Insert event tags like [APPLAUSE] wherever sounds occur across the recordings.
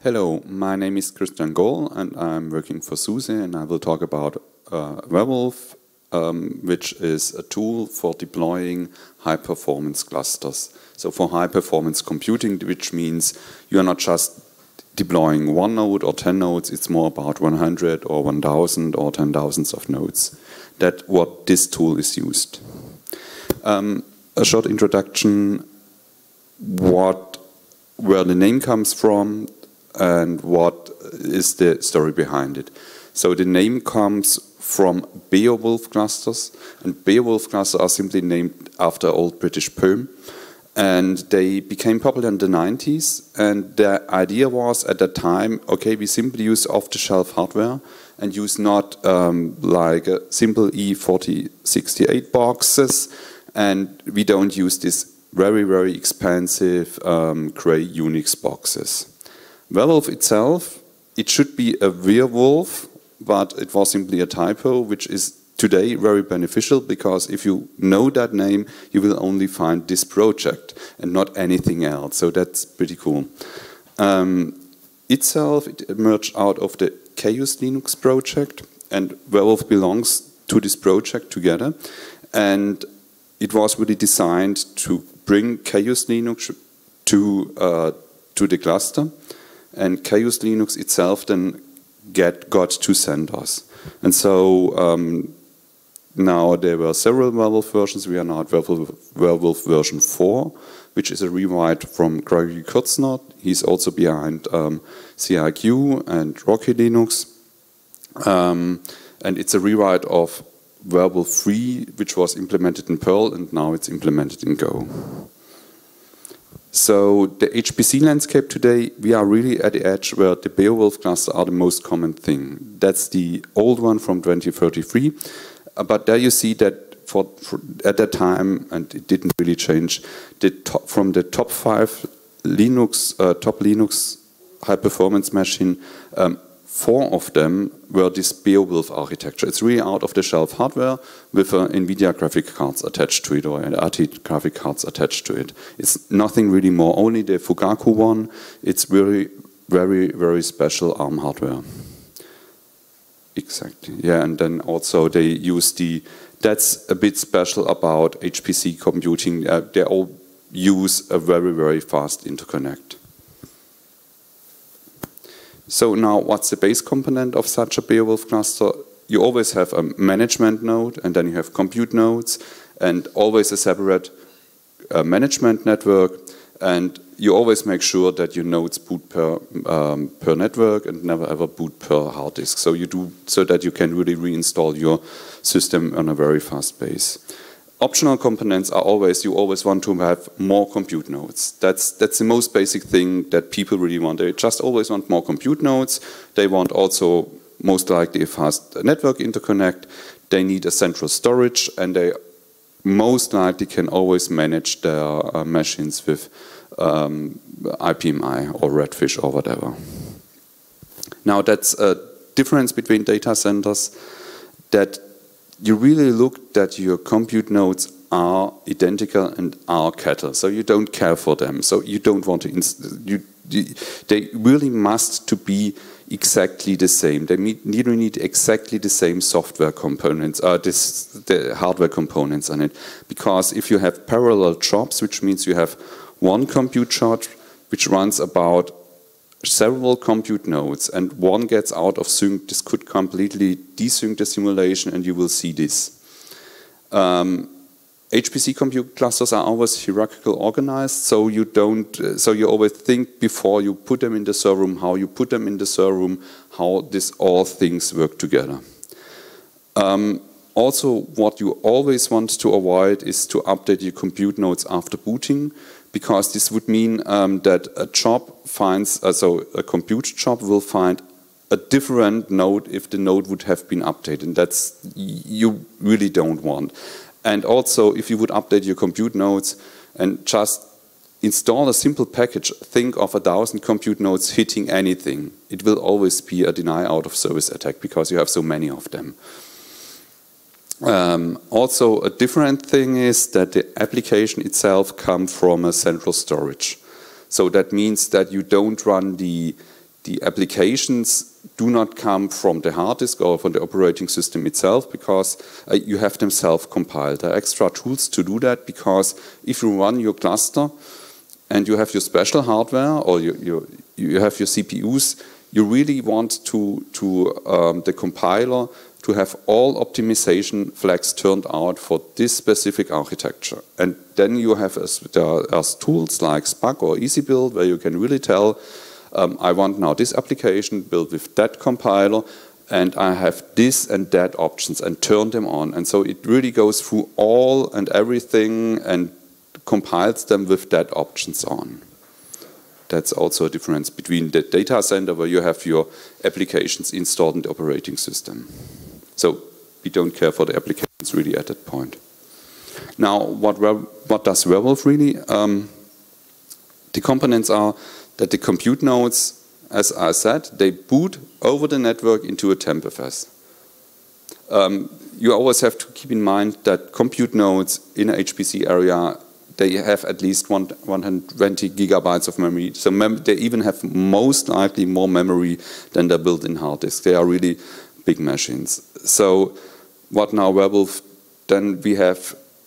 Hello, my name is Christian Goll and I'm working for SUSE and I will talk about uh, Warewulf, um, which is a tool for deploying high performance clusters. So for high performance computing, which means you are not just deploying one node or 10 nodes, it's more about 100 or 1000 or 10 thousands of nodes. That's what this tool is used. Um, a short introduction, what where the name comes from and what is the story behind it. So the name comes from Beowulf clusters, and Beowulf clusters are simply named after old British poem. And they became popular in the 90s, and the idea was at that time, okay, we simply use off-the-shelf hardware and use not um, like simple E4068 boxes, and we don't use these very, very expensive um, Cray Unix boxes. Warewulf itself, it should be a werewolf, but it was simply a typo, which is today very beneficial because if you know that name, you will only find this project and not anything else. So that's pretty cool. Um, itself, it emerged out of the Caos Linux project, and Warewulf belongs to this project together. And it was really designed to bring Caos Linux to, uh, to the cluster and Caos Linux itself then get got to CentOS. And so um, now there were several Warewulf versions. We are now at Warewulf, Warewulf version 4, which is a rewrite from Gregory Kurtzer. He's also behind um, CIQ and Rocky Linux. Um, and it's a rewrite of Warewulf 3, which was implemented in Perl, and now it's implemented in Go. So the HPC landscape today, we are really at the edge where the Beowulf clusters are the most common thing. That's the old one from 2033. Uh, but there you see that for, for, at that time, and it didn't really change, the top, from the top five Linux, uh, top Linux high performance machine, um, four of them were this Beowulf architecture. It's really out-of-the-shelf hardware with uh, NVIDIA graphic cards attached to it or RT graphic cards attached to it. It's nothing really more, only the Fugaku one. It's very, very, very special ARM hardware. Exactly, yeah, and then also they use the, that's a bit special about HPC computing. Uh, they all use a very, very fast interconnect. So now what's the base component of such a Beowulf cluster? You always have a management node and then you have compute nodes and always a separate uh, management network and you always make sure that your nodes boot per, um, per network and never ever boot per hard disk. So you do so that you can really reinstall your system on a very fast base optional components are always, you always want to have more compute nodes. That's, that's the most basic thing that people really want. They just always want more compute nodes. They want also most likely a fast network interconnect. They need a central storage and they most likely can always manage their uh, machines with um, IPMI or Redfish or whatever. Now that's a difference between data centers that you really look that your compute nodes are identical and are cattle. So you don't care for them. So you don't want to, you, they really must to be exactly the same. They need, need exactly the same software components, uh, this, the hardware components on it. Because if you have parallel jobs, which means you have one compute job which runs about several compute nodes and one gets out of sync, this could completely desync the simulation and you will see this. Um, HPC compute clusters are always hierarchical organized, so you don't, uh, so you always think before you put them in the server room, how you put them in the server room, how this all things work together. Um, also, what you always want to avoid is to update your compute nodes after booting because this would mean um, that a job finds, uh, so a compute job will find a different node if the node would have been updated. And that's you really don't want. And also, if you would update your compute nodes and just install a simple package, think of a thousand compute nodes hitting anything. It will always be a deny out of service attack because you have so many of them. Um, also, a different thing is that the application itself comes from a central storage. So that means that you don't run the the applications do not come from the hard disk or from the operating system itself because uh, you have them self-compiled. There are extra tools to do that because if you run your cluster and you have your special hardware or you, you, you have your CPUs, you really want to, to um, the compiler to have all optimization flags turned out for this specific architecture. And then you have as, there are tools like Spack or EasyBuild where you can really tell, um, I want now this application built with that compiler and I have this and that options and turn them on. And so it really goes through all and everything and compiles them with that options on. That's also a difference between the data center where you have your applications installed in the operating system. So we don't care for the applications really at that point. Now, what, what does Warewulf really? Um, the components are that the compute nodes, as I said, they boot over the network into a tmpfs. Um, you always have to keep in mind that compute nodes in HPC area, they have at least one, 120 gigabytes of memory. So mem they even have most likely more memory than their built-in hard disk. They are really big machines. So what now Warewulf, then we have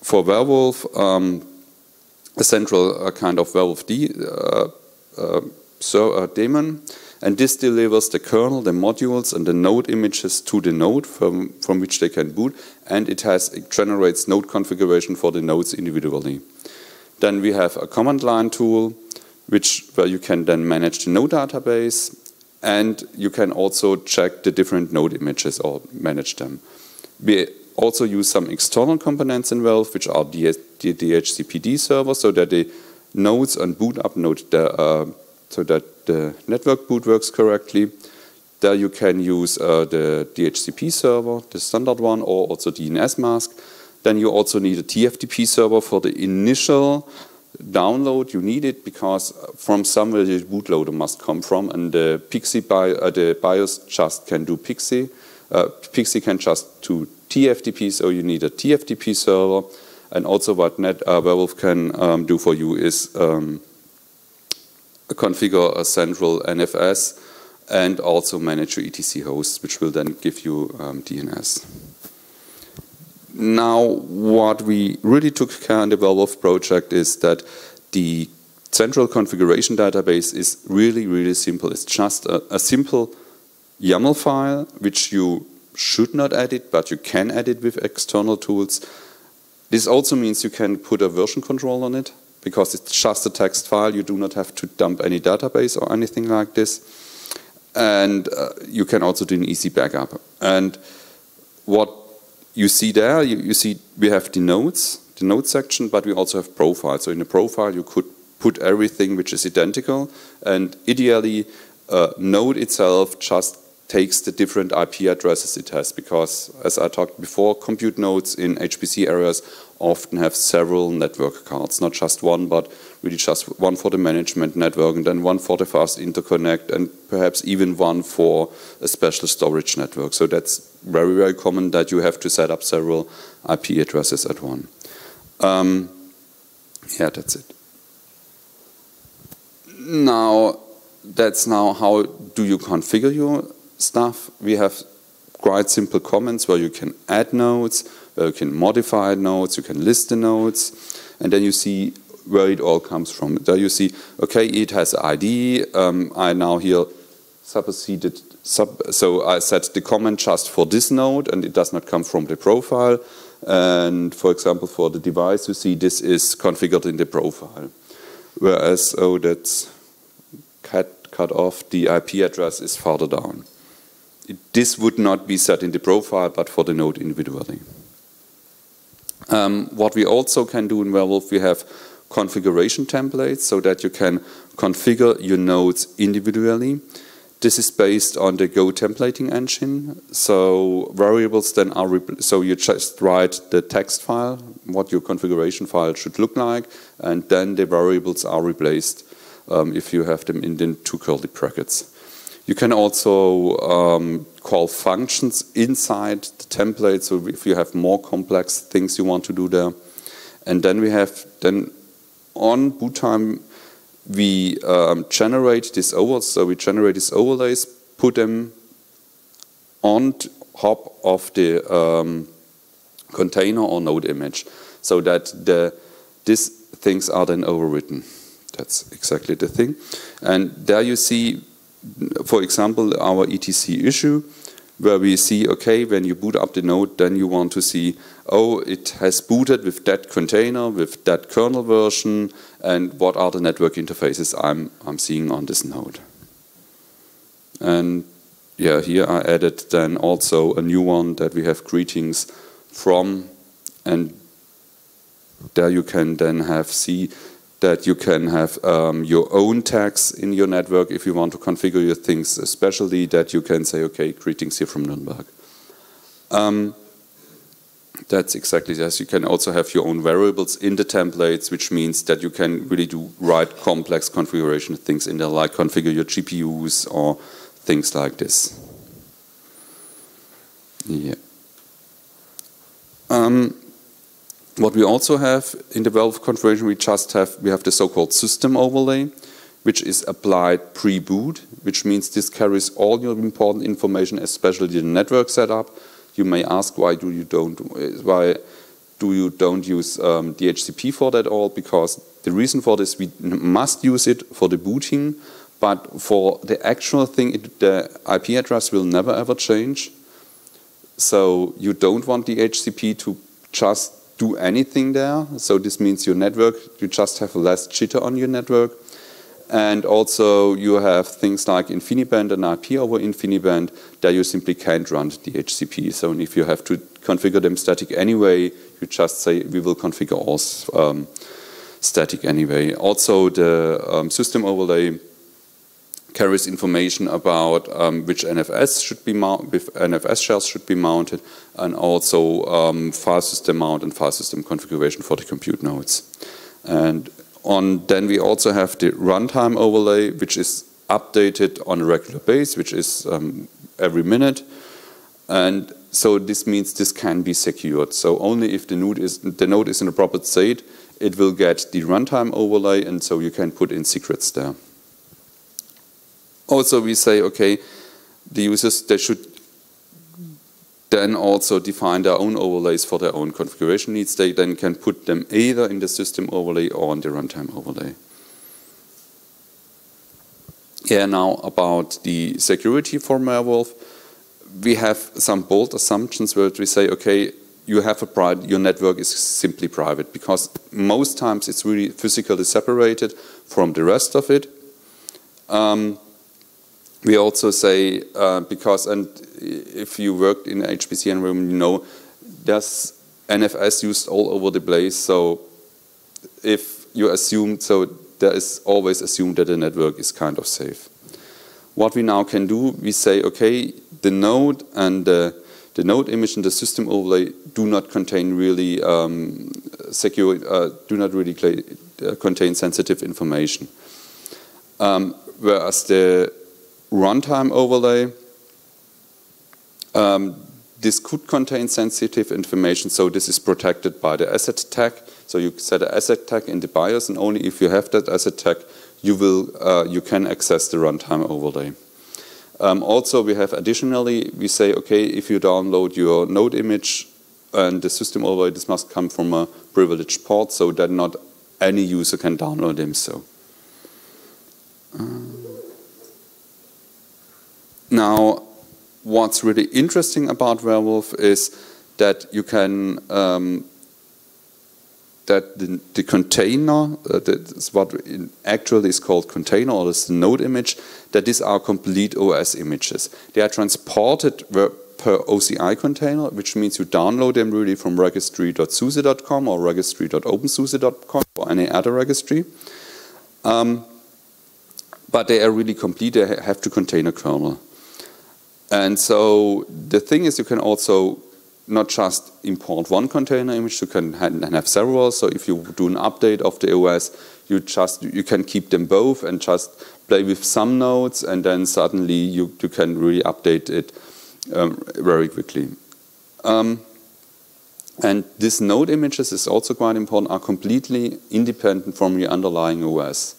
for Warewulf um, a central uh, kind of Warewulf D uh, uh, so, uh, daemon, and this delivers the kernel, the modules, and the node images to the node from, from which they can boot, and it has it generates node configuration for the nodes individually. Then we have a command line tool, which where you can then manage the node database, and you can also check the different node images or manage them. We also use some external components in Valve, which are the, DHCPD server, so that the nodes and boot up node, the, uh, so that the network boot works correctly. There you can use uh, the DHCP server, the standard one, or also dnsmasq. Then you also need a TFTP server for the initial download. You need it because from somewhere the bootloader must come from, and the PXE bi uh, the BIOS just can do Pixie. Uh, PXE can just do TFTP, so you need a TFTP server. And also what Net uh, Warewulf can um, do for you is um, configure a central NFS and also manage your ETC hosts, which will then give you um, DNS. Now, what we really took care in the Warewulf project is that the central configuration database is really, really simple. It's just a, a simple YAML file, which you should not edit, but you can edit with external tools. This also means you can put a version control on it, because it's just a text file. You do not have to dump any database or anything like this. And uh, you can also do an easy backup. And what you see there, you, you, see we have the nodes, the node section, but we also have profiles. So in a profile, you could put everything which is identical. And ideally, a node itself just takes the different IP addresses it has because, as I talked before, compute nodes in HPC areas often have several network cards, not just one, but really just one for the management network and then one for the fast interconnect and perhaps even one for a special storage network. So that's very, very common that you have to set up several IP addresses at one. Um, yeah, that's it. Now, that's now how do you configure your stuff. We have quite simple comments where you can add nodes, where you can modify nodes, you can list the nodes, and then you see where it all comes from. There you see, okay, it has ID. Um, I now here superseded, sub, so I set the comment just for this node, and it does not come from the profile. And for example, for the device, you see this is configured in the profile. Whereas, oh, that's cut, cut off, the IP address is farther down. This would not be set in the profile, but for the node individually. Um, what we also can do in Warewulf, we have configuration templates so that you can configure your nodes individually. This is based on the Go templating engine. So variables then are, so you just write the text file, what your configuration file should look like, and then the variables are replaced um, if you have them in the two curly brackets. You can also um, call functions inside the template, so if you have more complex things you want to do there. And then we have, then on boot time, we um, generate these overlays, so we generate these overlays, put them on top of the um, container or node image, so that the these things are then overwritten. That's exactly the thing. And there you see, for example, our etc issue, where we see, okay, when you boot up the node, then you want to see, oh, it has booted with that container, with that kernel version, and what are the network interfaces I'm, I'm seeing on this node. And yeah, here I added then also a new one that we have greetings from, and there you can then have see that you can have um, your own tags in your network if you want to configure your things, especially that you can say, okay, greetings here from Nuremberg. Um, that's exactly this. You can also have your own variables in the templates, which means that you can really do write complex configuration things in there, like configure your GPUs or things like this. Yeah. Um, what we also have in the Valve configuration, we just have we have the so-called system overlay, which is applied pre-boot, which means this carries all your important information, especially the network setup. You may ask why do you don't why do you don't use um, DHCP for that all? Because the reason for this, we must use it for the booting, but for the actual thing, it, the IP address will never ever change. So you don't want DHCP to just do anything there. So this means your network, you just have less jitter on your network. And also you have things like InfiniBand and IP over InfiniBand that you simply can't run DHCP. So if you have to configure them static anyway, you just say we will configure all um, static anyway. Also the um, system overlay carries information about um, which NFS should be NFS shells should be mounted, and also um, file system mount and file system configuration for the compute nodes. And on then we also have the runtime overlay, which is updated on a regular base, which is um, every minute. And so this means this can be secured. So only if the node is the node is in a proper state, it will get the runtime overlay, and so you can put in secrets there. Also, we say, okay, the users, they should then also define their own overlays for their own configuration needs. They then can put them either in the system overlay or in the runtime overlay. Yeah, now about the security for Warewulf. We have some bold assumptions where we say, okay, you have a private, your network is simply private because most times it's really physically separated from the rest of it. Um, we also say, uh, because, and if you worked in HPC environment, you know, there's NFS used all over the place. So if you assume, so there is always assumed that the network is kind of safe. What we now can do, we say, okay, the node and the, the node image and the system overlay do not contain really um, secure, uh, do not really uh, contain sensitive information. Um, whereas the runtime overlay. Um, this could contain sensitive information, so this is protected by the asset tag. So you set an asset tag in the BIOS, and only if you have that asset tag, you will uh, you can access the runtime overlay. Um, also, we have additionally, we say, okay, if you download your node image and the system overlay, this must come from a privileged port, so that not any user can download them. So. Um, now, what's really interesting about Warewulf is that you can um, that the, the container, uh, that's what actually is called container, or is the node image, that these are complete OS images. They are transported per OCI container, which means you download them really from registry.suse.com or registry.opensuse.com or any other registry. Um, but they are really complete, they have to contain a kernel. And so the thing is you can also not just import one container image, you can have several. So if you do an update of the OS, you just you can keep them both and just play with some nodes, and then suddenly you, you can really update it um, very quickly. Um, and these node images is also quite important, are completely independent from the underlying OS.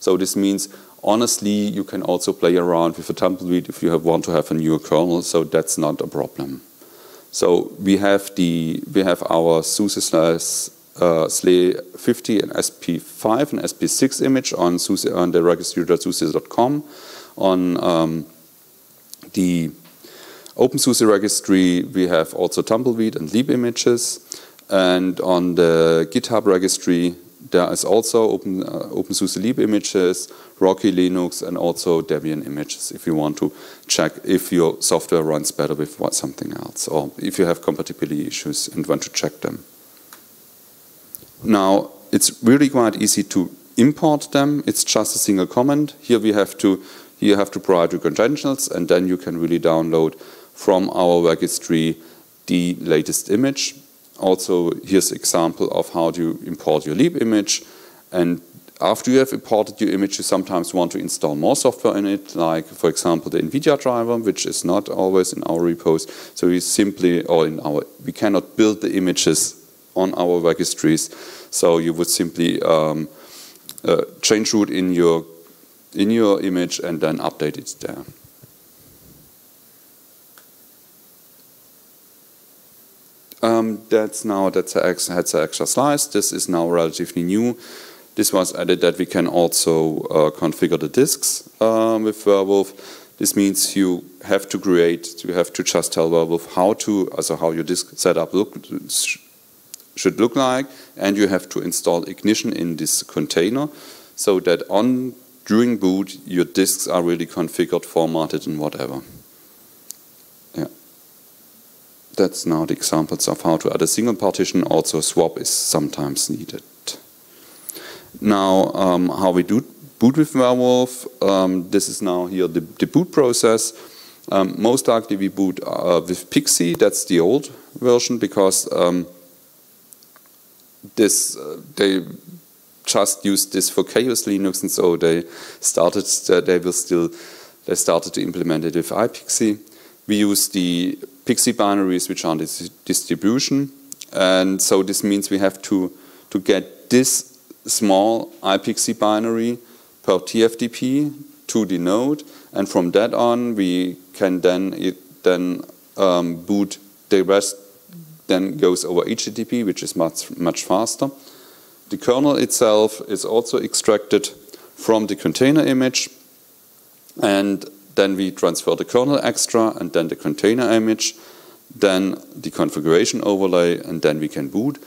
So this means honestly, you can also play around with a tumbleweed if you have, want to have a newer kernel. So that's not a problem. So we have the we have our SUSE slash uh, SLE 50 and SP5 and SP6 image on, SUSE, on the registry.suse.com. On um, the OpenSUSE registry, we have also Tumbleweed and Leap images. And on the GitHub registry, there is also Open, uh, OpenSUSE Leap images, Rocky Linux, and also Debian images if you want to check if your software runs better with something else, or if you have compatibility issues and want to check them. Now, it's really quite easy to import them. It's just a single command. Here we have to you have to provide your credentials, and then you can really download from our registry the latest image. Also, here's an example of how to import your Leap image. And after you have imported your image, you sometimes want to install more software in it, like, for example, the NVIDIA driver, which is not always in our repos. So we simply, or in our, we cannot build the images on our registries. So you would simply um, uh, change root in your in your image and then update it there. Um, that's now that's a, that's an extra slice. This is now relatively new. This was added that we can also uh, configure the disks uh, with Warewulf. This means you have to create, you have to just tell Warewulf how to, also how your disk setup look, should look like, and you have to install Ignition in this container so that on during boot your disks are really configured, formatted, and whatever. Yeah. That's now the examples of how to add a single partition. Also, swap is sometimes needed. Now, um, how we do boot with Warewulf. Um, this is now here the, the boot process. Um, most likely we boot uh, with Pixie, that's the old version, because um, this uh, they just used this for Caos Linux, and so they started. Uh, they will still they started to implement it with iPXE. We use the Pixie binaries, which are this distribution, and so this means we have to to get this small iPXE binary per TFTP to the node, and from that on we can then it then um, boot the rest then goes over HTTP, which is much, much faster. The kernel itself is also extracted from the container image, and then we transfer the kernel extra and then the container image, then the configuration overlay, and then we can boot.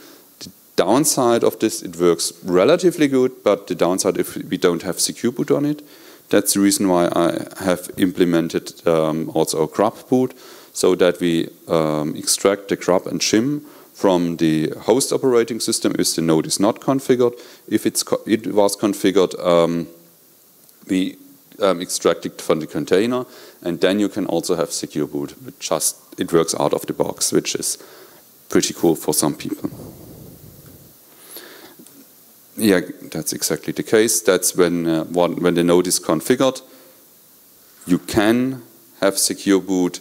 Downside of this, it works relatively good, but the downside if we don't have secure boot on it. That's the reason why I have implemented um, also a grub boot so that we um, extract the grub and shim from the host operating system if the node is not configured. If it's co it was configured, um, we um, extract it from the container, and then you can also have secure boot. It just it works out of the box, which is pretty cool for some people. Yeah, that's exactly the case. That's when uh, one, when the node is configured, you can have secure boot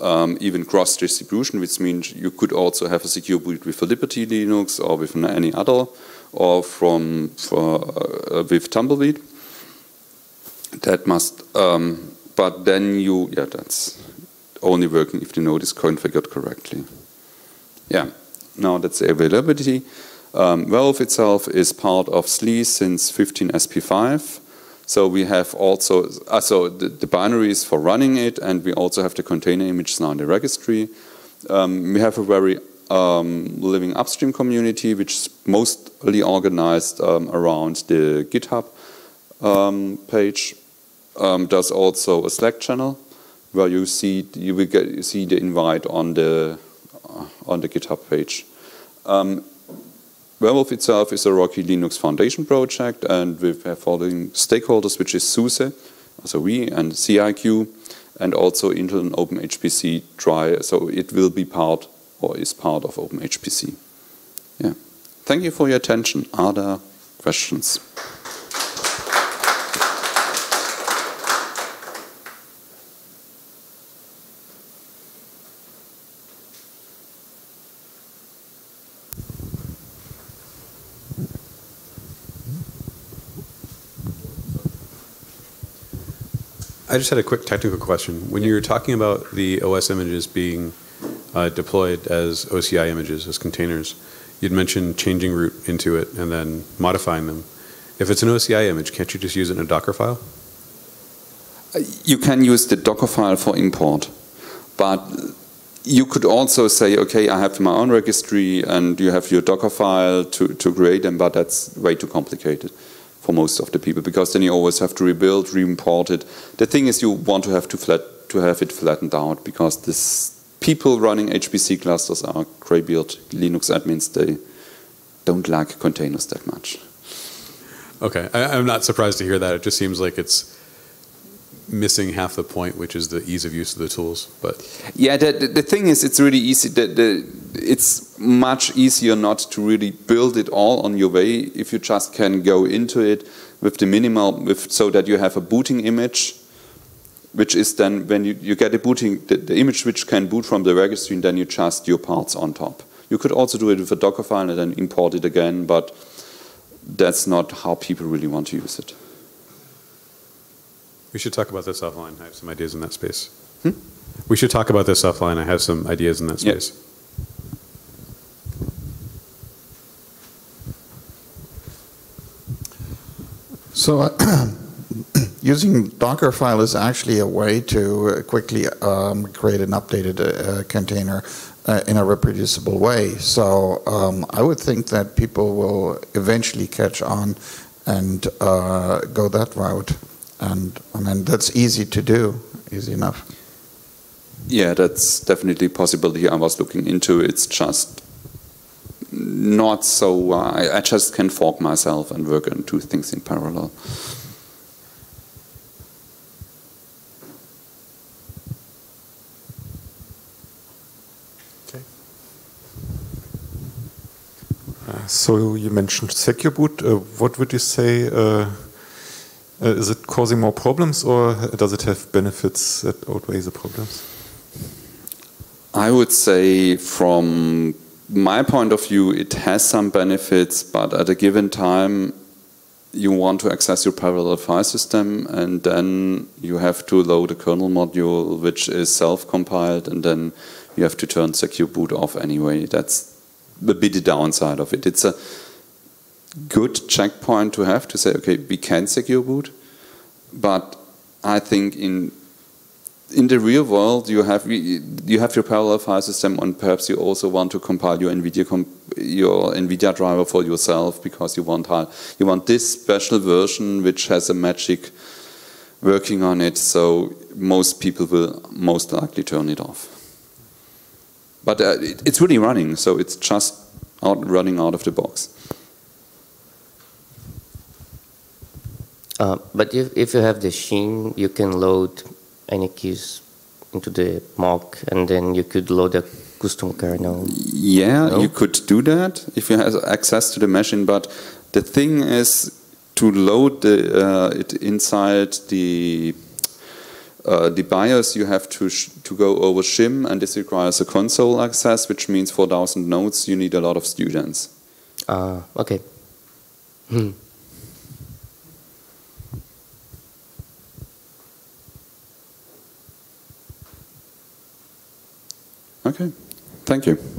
um, even cross distribution, which means you could also have a secure boot with a Liberty Linux or with any other, or from for, uh, with Tumbleweed. That must, um, but then you, yeah, that's only working if the node is configured correctly. Yeah, now that's availability. Um, Valve itself is part of SLE since 15 SP5. So we have also uh, so the, the, binaries for running it, and we also have the container images now in the registry. Um, we have a very um, living upstream community, which is mostly organized um, around the GitHub um, page. Um, there's also a Slack channel where you see you will get you see the invite on the uh, on the GitHub page. Um, Warewulf itself is a Rocky Linux Foundation project, and we have following stakeholders, which is SUSE, so we, and CIQ, and also Intel and OpenHPC try, so it will be part or is part of OpenHPC. Yeah. Thank you for your attention. Are there questions? I just had a quick technical question. When you were talking about the OS images being uh, deployed as OCI images, as containers, you'd mentioned changing root into it and then modifying them. If it's an OCI image, can't you just use it in a Docker file? You can use the Docker file for import, but you could also say, okay, I have my own registry and you have your Docker file to, to create them, but that's way too complicated for most of the people because then you always have to rebuild, re-import it. The thing is you want to have to flat to have it flattened out because this people running HPC clusters are graybeard Linux admins. They don't like containers that much. Okay, I, am not surprised to hear that. It just seems like it's missing half the point, which is the ease of use of the tools. But yeah, the, the, the thing is, it's really easy. The, the, it's much easier not to really build it all on your way if you just can go into it with the minimal, with so that you have a booting image, which is then when you, you get a booting the, the image which can boot from the registry, and then you just your parts on top. You could also do it with a Docker file and then import it again, but that's not how people really want to use it. We should talk about this offline. I have some ideas in that space. Hmm? We should talk about this offline. I have some ideas in that space. So uh, [CLEARS THROAT] using Dockerfile is actually a way to quickly um, create an updated uh, container uh, in a reproducible way. So um, I would think that people will eventually catch on and uh, go that route. And I mean, that's easy to do, easy enough. Yeah, that's definitely a possibility I was looking into. It's just not so, uh, I, I just can fork myself and work on two things in parallel. Okay. Uh, so you mentioned secure boot. Uh, what would you say uh, uh, is it causing more problems or does it have benefits that outweigh the problems? I would say from my point of view, it has some benefits, but at a given time, you want to access your parallel file system, and then you have to load a kernel module which is self-compiled, and then you have to turn secure boot off anyway. That's a bit the downside of it. It's a good checkpoint to have to say, okay, we can secure boot, but I think in in the real world, you have you have your parallel file system, and perhaps you also want to compile your NVIDIA your NVIDIA driver for yourself because you want you want this special version which has a magic working on it. So most people will most likely turn it off. But uh, it, it's really running, so it's just out running out of the box. Uh, but if, if you have the shim, you can load any keys into the MOK and then you could load a custom kernel. Yeah, no? you could do that if you have access to the machine, but the thing is to load the, uh, it inside the uh, the BIOS you have to to go over shim and this requires a console access which means 4000 nodes you need a lot of students ah uh, okay hmm. Okay, thank you.